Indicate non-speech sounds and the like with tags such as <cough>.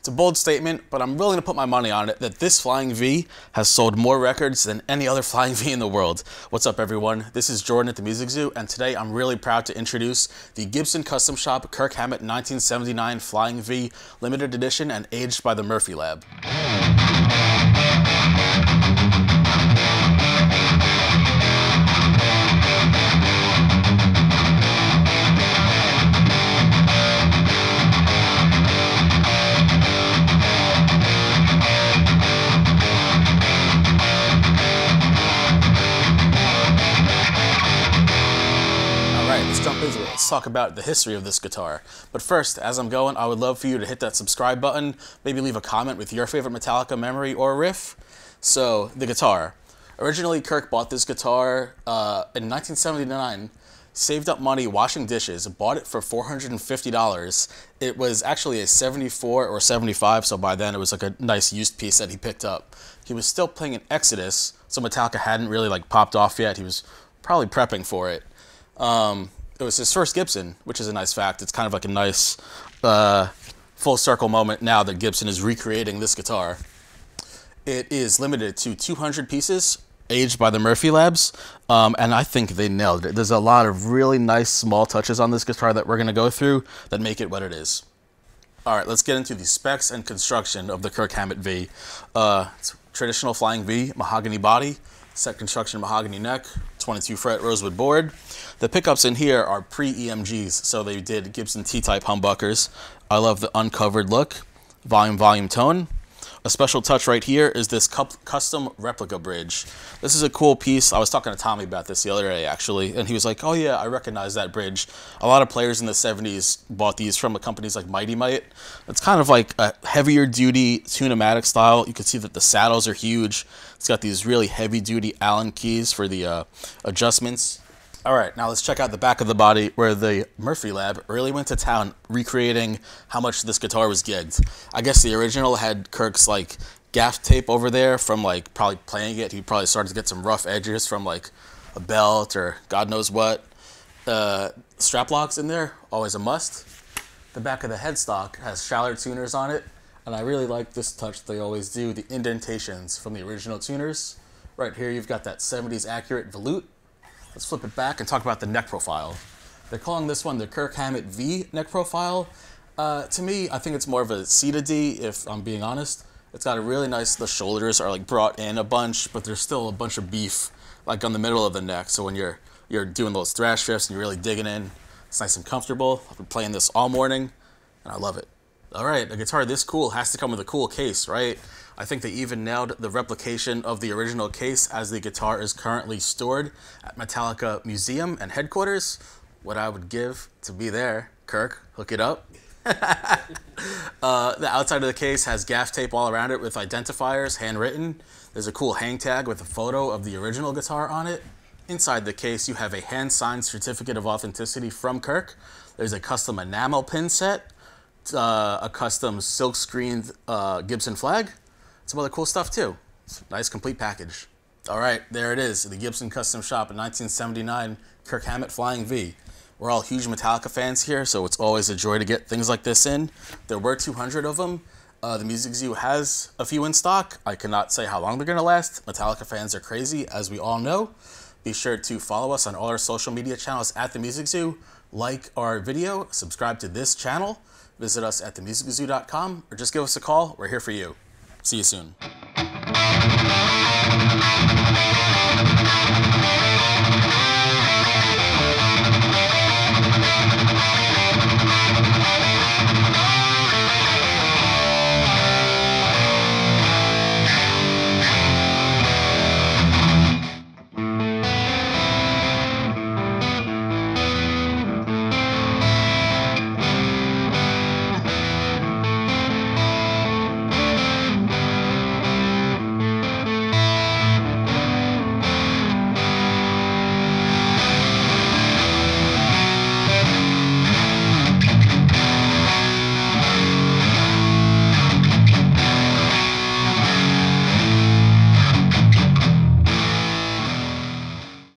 It's a bold statement, but I'm willing to put my money on it that this Flying V has sold more records than any other <laughs> Flying V in the world. What's up, everyone? This is Jordan at the Music Zoo, and today I'm really proud to introduce the Gibson Custom Shop Kirk Hammett 1979 Flying V limited edition and aged by the Murphy Lab. Let's talk about the history of this guitar. But first, as I'm going, I would love for you to hit that subscribe button, maybe leave a comment with your favorite Metallica memory or riff. So, the guitar. Originally, Kirk bought this guitar uh, in 1979, saved up money washing dishes, bought it for $450. It was actually a 74 or 75, so by then it was like a nice used piece that he picked up. He was still playing an Exodus, so Metallica hadn't really like popped off yet. He was probably prepping for it. Um, it was his first Gibson, which is a nice fact. It's kind of like a nice uh, full circle moment now that Gibson is recreating this guitar. It is limited to 200 pieces, aged by the Murphy Labs, um, and I think they nailed it. There's a lot of really nice small touches on this guitar that we're going to go through that make it what it is. All right, let's get into the specs and construction of the Kirk Hammett V. Uh, traditional flying V, mahogany body, set construction mahogany neck, 22 fret rosewood board. The pickups in here are pre-EMGs, so they did Gibson T-type humbuckers. I love the uncovered look, volume, volume, tone. A special touch right here is this custom replica bridge. This is a cool piece. I was talking to Tommy about this the other day, actually, and he was like, oh yeah, I recognize that bridge. A lot of players in the 70s bought these from companies like Mighty Mite. It's kind of like a heavier duty Tune-o-matic style. You can see that the saddles are huge. It's got these really heavy duty Allen keys for the uh, adjustments. All right, now let's check out the back of the body where the Murphy Lab really went to town recreating how much this guitar was gigged. I guess the original had Kirk's like gaff tape over there from like probably playing it. He probably started to get some rough edges from like a belt or God knows what. Uh, strap locks in there, always a must. The back of the headstock has Schaller tuners on it, and I really like this touch they always do, the indentations from the original tuners. Right here you've got that 70s accurate volute Let's flip it back and talk about the neck profile. They're calling this one the Kirk Hammett V neck profile. Uh, to me, I think it's more of a C to D, if I'm being honest. It's got a really nice, the shoulders are like brought in a bunch, but there's still a bunch of beef like on the middle of the neck. So when you're you're doing those thrash shifts and you're really digging in, it's nice and comfortable. I've been playing this all morning, and I love it. All right, a guitar this cool has to come with a cool case, right? I think they even nailed the replication of the original case as the guitar is currently stored at Metallica Museum and headquarters. What I would give to be there, Kirk, hook it up. <laughs> uh, the outside of the case has gaff tape all around it with identifiers, handwritten. There's a cool hang tag with a photo of the original guitar on it. Inside the case, you have a hand-signed certificate of authenticity from Kirk. There's a custom enamel pin set, uh, a custom silk-screened uh, Gibson flag, some other cool stuff too. nice complete package. All right, there it is, the Gibson Custom Shop in 1979 Kirk Hammett Flying V. We're all huge Metallica fans here, so it's always a joy to get things like this in. There were 200 of them. Uh, the Music Zoo has a few in stock. I cannot say how long they're going to last. Metallica fans are crazy, as we all know. Be sure to follow us on all our social media channels at The Music Zoo, like our video, subscribe to this channel, visit us at themusiczoo.com, or just give us a call. We're here for you. See you soon.